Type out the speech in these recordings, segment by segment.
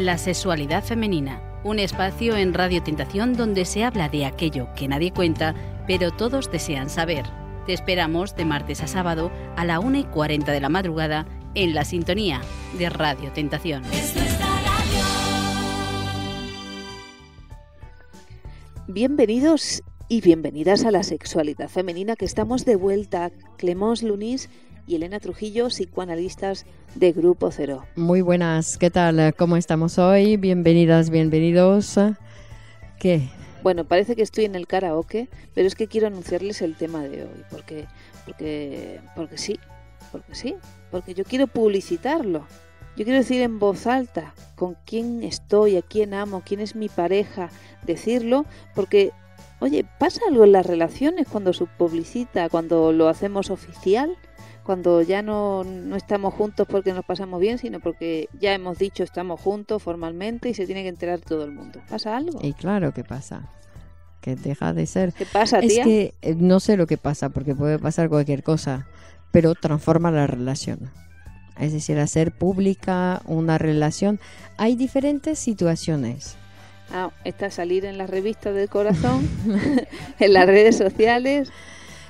La sexualidad femenina, un espacio en Radio Tentación donde se habla de aquello que nadie cuenta, pero todos desean saber. Te esperamos de martes a sábado a la 1 y 40 de la madrugada en la sintonía de Radio Tentación. Bienvenidos y bienvenidas a la sexualidad femenina que estamos de vuelta. Clemons Lunis y Elena Trujillo, psicoanalistas de Grupo Cero. Muy buenas, ¿qué tal? ¿Cómo estamos hoy? Bienvenidas, bienvenidos. ¿Qué? Bueno, parece que estoy en el karaoke, pero es que quiero anunciarles el tema de hoy, porque, porque, porque sí, porque sí, porque yo quiero publicitarlo. Yo quiero decir en voz alta con quién estoy, a quién amo, quién es mi pareja, decirlo, porque, oye, pasa algo en las relaciones cuando se publicita, cuando lo hacemos oficial cuando ya no, no, estamos juntos porque nos pasamos bien, sino porque ya hemos dicho estamos juntos formalmente y se tiene que enterar todo el mundo. ¿Pasa algo? Y claro que pasa. Que deja de ser. ¿Qué pasa, Es tía? que eh, no sé lo que pasa, porque puede pasar cualquier cosa, pero transforma la relación. Es decir, hacer pública una relación. Hay diferentes situaciones. Ah, está salir en las revistas del corazón, en las redes sociales.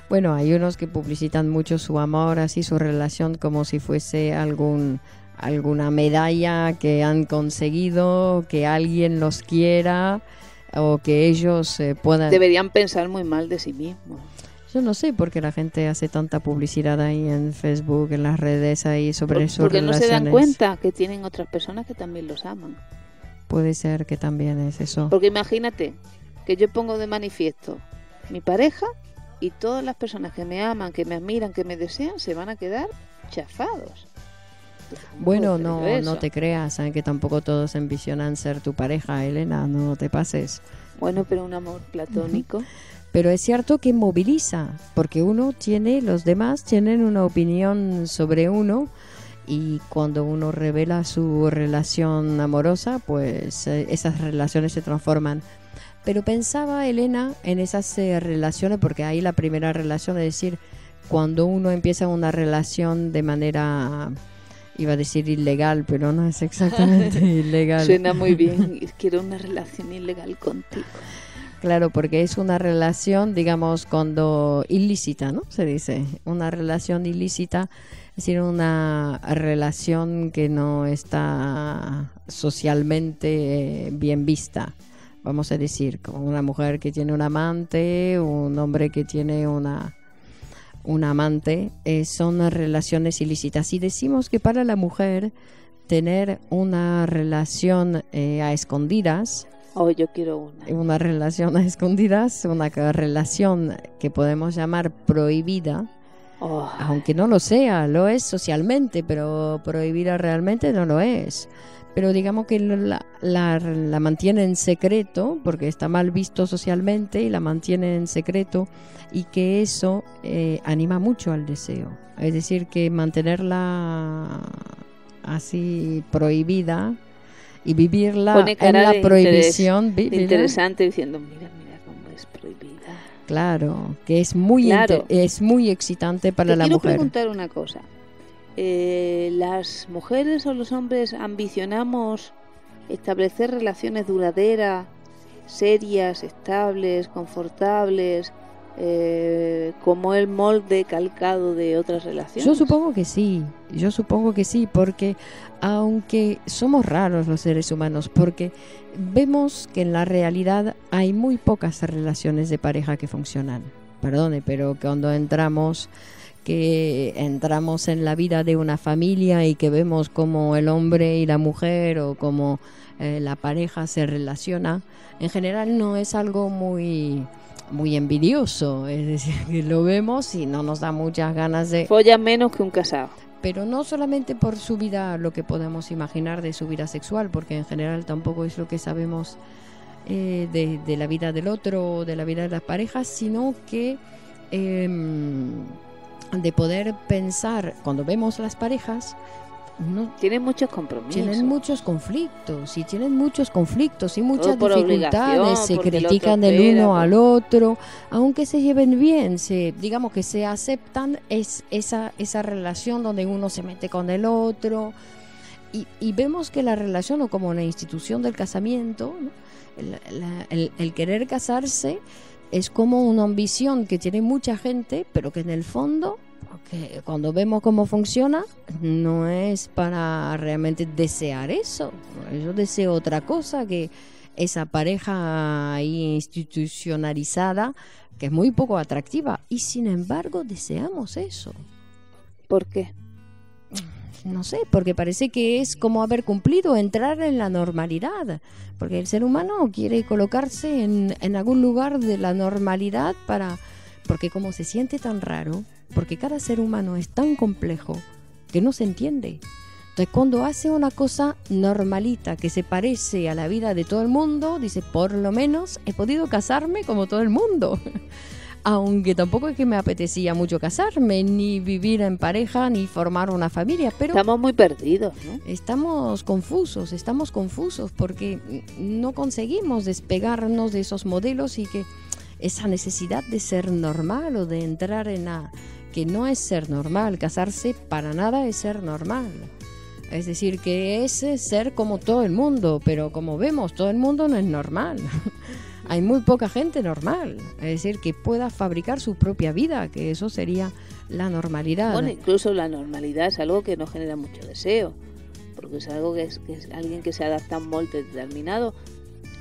Bueno, hay unos que publicitan mucho su amor, así su relación, como si fuese algún alguna medalla que han conseguido, que alguien los quiera o que ellos eh, puedan. Deberían pensar muy mal de sí mismos. Yo no sé por qué la gente hace tanta publicidad ahí en Facebook, en las redes ahí sobre Por- sus porque no se dan relaciones. cuenta que tienen otras personas que también los aman. Puede ser que también es eso. Porque imagínate que yo pongo de manifiesto mi pareja y todas las personas que me aman, que me admiran, que me desean, se van a quedar chafados. Entonces, ¿cómo Bueno, no, no te creas, ¿eh? que tampoco todos ambicionan ser tu pareja, Elena, no te pases. Bueno, pero un amor platónico. Pero es cierto que moviliza, porque uno tiene, los demás tienen una opinión sobre uno y cuando uno revela su relación amorosa, pues eh, esas relaciones se transforman. Pero pensaba Elena en esas eh, relaciones, porque ahí la primera relación, es decir, cuando uno empieza una relación de manera, iba a decir ilegal, pero no es exactamente ilegal. Suena muy bien. Quiero una relación ilegal contigo. Claro, porque es una relación, digamos, cuando ilícita, ¿no? Se dice, una relación ilícita, es decir, una relación que no está socialmente eh, bien vista, vamos a decir, como una mujer que tiene un amante, un hombre que tiene una un amante, eh, son relaciones ilícitas. Y decimos que para la mujer tener una relación eh, a escondidas, Oh, yo quiero una. una relación a escondidas, una relación que podemos llamar prohibida, Oh, aunque no lo sea, lo es socialmente, pero prohibida realmente no lo es. Pero digamos que la, la, la mantiene en secreto, porque está mal visto socialmente y la mantiene en secreto, y que eso eh, anima mucho al deseo. Es decir, que mantenerla así prohibida y vivirla en la interés, prohibición. vi- interesante diciendo, mira, Claro, que es muy Claro. es muy excitante para Te la quiero mujer. preguntar una cosa. Eh, ¿Las mujeres o los hombres ambicionamos establecer relaciones duraderas, serias, estables, confortables, eh, como el molde calcado de otras relaciones? Yo supongo que sí, yo supongo que sí, porque aunque somos raros los seres humanos, porque vemos que en la realidad hay muy pocas relaciones de pareja que funcionan. Perdone, pero cuando entramos que entramos en la vida de una familia y que vemos cómo el hombre y la mujer o cómo eh, la pareja se relaciona, en general no es algo muy muy envidioso, es decir, que lo vemos y no nos da muchas ganas de Follan menos que un casado. pero no solamente por su vida, lo que podemos imaginar de su vida sexual, porque en general tampoco es lo que sabemos eh, de, de la vida del otro o de la vida de las parejas, sino que em, de poder pensar, cuando vemos las parejas, no Tienen muchos compromisos. tienen muchos conflictos y tienen muchos conflictos y muchas dificultades, se critican del espera, uno por- al otro, aunque se lleven bien, se digamos que se aceptan es esa esa relación donde uno se mete con el otro y, y vemos que la relación o como una institución del casamiento, ¿no? el, la- el- el querer casarse es como una ambición que tiene mucha gente, pero que en el fondo, que cuando vemos cómo funciona, no es para realmente desear eso. Yo deseo otra cosa que esa pareja ahí institucionalizada, que es muy poco atractiva, y sin embargo deseamos eso. ¿Por qué? No sé, porque parece que es como haber cumplido, entrar en la normalidad. Porque el ser humano quiere colocarse en, algún lugar de la normalidad para... Porque como se siente tan raro, porque cada ser humano es tan complejo que no se entiende. Entonces cuando hace una cosa normalita que se parece a la vida de todo el mundo, dice, por lo menos he podido casarme como todo el mundo. Aunque tampoco es que me apetecía mucho casarme, ni vivir en pareja, ni formar una familia, pero Estamos muy perdidos, ¿no? estamos confusos, estamos confusos porque no conseguimos despegarnos de esos modelos y que esa necesidad de ser normal o de entrar en la que no es ser normal, casarse para nada es ser normal. Es decir, que es ser como todo el mundo, pero como vemos, todo el mundo no es normal. Hay muy poca gente normal, es decir, que pueda fabricar su propia vida, que eso sería la normalidad. Bueno, incluso la normalidad es algo que no genera mucho deseo, porque es algo que es, que es alguien que se adapta a un molde determinado.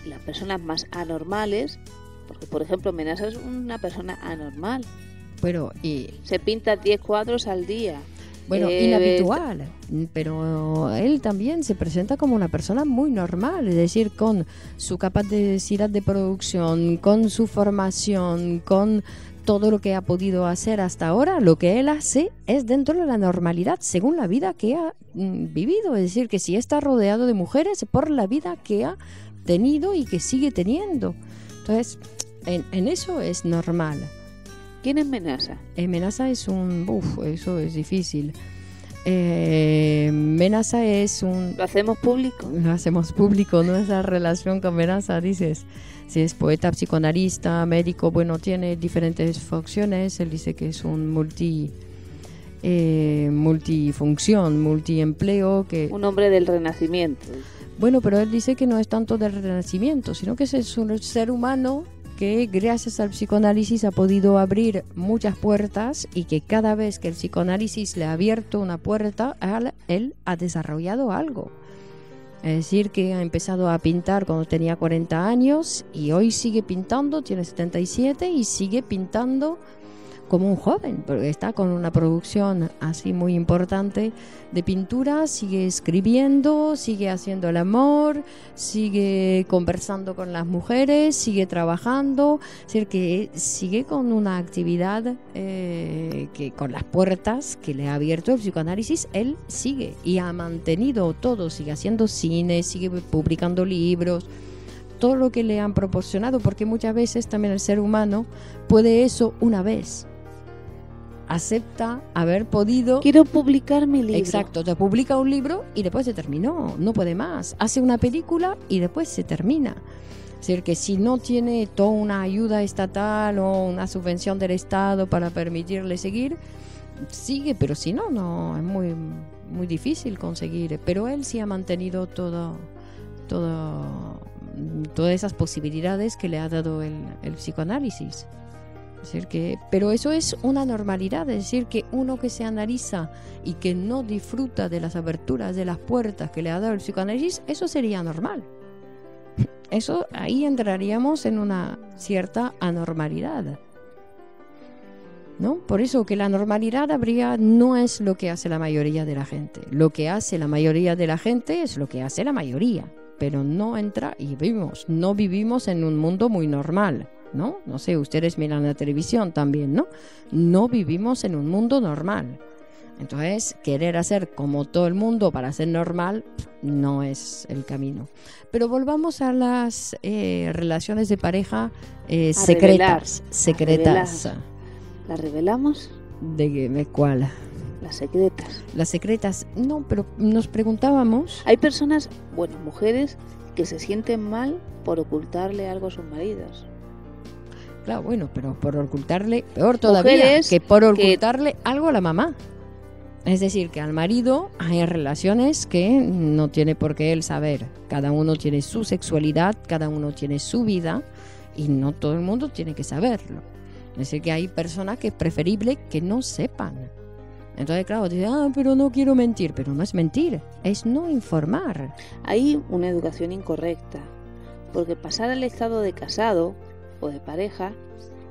Las personas más anormales, porque por ejemplo Menasa es una persona anormal, Pero, y, se pinta 10 cuadros al día. Bueno, Eh, inhabitual, pero él también se presenta como una persona muy normal, es decir, con su capacidad de producción, con su formación, con todo lo que ha podido hacer hasta ahora, lo que él hace es dentro de la normalidad, según la vida que ha mm, vivido, es decir, que si está rodeado de mujeres por la vida que ha tenido y que sigue teniendo. Entonces, en, en eso es normal. ¿Quién es Menasa? Eh, Menasa es un... Uf, eso es difícil. Eh, Menasa es un... ¿Lo hacemos público? Lo hacemos público, nuestra relación con Menasa, dices. Si es poeta, psicoanalista, médico, bueno, tiene diferentes funciones. Él dice que es un multi... eh, multifunción, multiempleo, que... Un hombre del Renacimiento. Bueno, pero él dice que no es tanto del renacimiento, sino que es un ser humano que gracias al psicoanálisis ha podido abrir muchas puertas y que cada vez que el psicoanálisis le ha abierto una puerta, él, él ha desarrollado algo. Es decir, que ha empezado a pintar cuando tenía 40 años y hoy sigue pintando, tiene 77 y sigue pintando como un joven, porque está con una producción así muy importante de pintura, sigue escribiendo, sigue haciendo el amor, sigue conversando con las mujeres, sigue trabajando, es decir, que sigue con una actividad eh, que con las puertas que le ha abierto el psicoanálisis, él sigue y ha mantenido todo, sigue haciendo cine, sigue publicando libros todo lo que le han proporcionado, porque muchas veces también el ser humano puede eso una vez. Acepta haber podido Quiero publicar mi libro. Exacto, te publica un libro y después se terminó, no puede más. Hace una película y después se termina. Es decir, que si no tiene toda una ayuda estatal o una subvención del Estado para permitirle seguir, sigue, pero si no, no, es muy, muy difícil conseguir. Pero él sí ha mantenido todo, todo, todas esas posibilidades que le ha dado el, el psicoanálisis. Decir, que, pero eso es una normalidad, es decir, que uno que se analiza y que no disfruta de las aberturas de las puertas que le ha dado el psicoanálisis, eso sería normal. Eso ahí entraríamos en una cierta anormalidad. ¿No? Por eso que la normalidad habría no es lo que hace la mayoría de la gente. Lo que hace la mayoría de la gente es lo que hace la mayoría, pero no entra y vivimos, no vivimos en un mundo muy normal. ¿No? No sé, ustedes miran la televisión también, ¿no? No vivimos en un mundo normal. Entonces, querer hacer como todo el mundo para ser normal no es el camino. Pero volvamos a las eh, relaciones de pareja eh, secretas. revelar, secretas. revelar. ¿La revelamos? ¿De, de cuál? Las secretas. Las secretas. No, pero nos preguntábamos. Hay personas, bueno, mujeres, que se sienten mal por ocultarle algo a sus maridos. Claro, bueno, pero por ocultarle, peor todavía, Mujeres que por que- ocultarle algo a la mamá. Es decir, que al marido hay relaciones que no tiene por qué él saber. Cada uno tiene su sexualidad, cada uno tiene su vida y no todo el mundo tiene que saberlo. Es decir, que hay personas que es preferible que no sepan. Entonces, claro, dice, ah, pero no quiero mentir. Pero no es mentir, es no informar. Hay una educación incorrecta, porque pasar al estado de casado o de pareja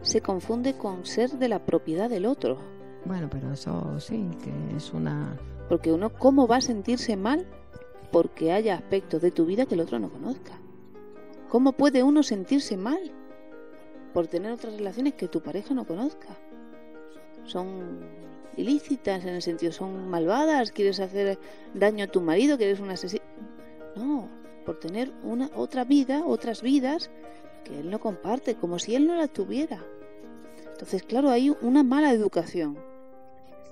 se confunde con ser de la propiedad del otro. Bueno, pero eso sí, que es una... Porque uno, ¿cómo va a sentirse mal porque haya aspectos de tu vida que el otro no conozca? ¿Cómo puede uno sentirse mal por tener otras relaciones que tu pareja no conozca? Son ilícitas en el sentido, son malvadas, quieres hacer daño a tu marido, que eres un asesino. No, por tener una otra vida, otras vidas que él no comparte, como si él no la tuviera. Entonces, claro, hay una mala educación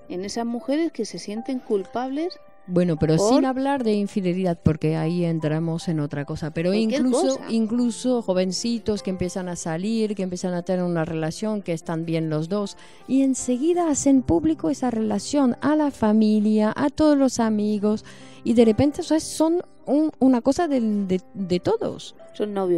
en esas mujeres que se sienten culpables. Bueno, pero sin hablar de infidelidad, porque ahí entramos en otra cosa. Pero incluso, incluso jovencitos que empiezan a salir, que empiezan a tener una relación, que están bien los dos, y enseguida hacen público esa relación a la familia, a todos los amigos, y de repente eso es, son una cosa de, de todos. Son novios.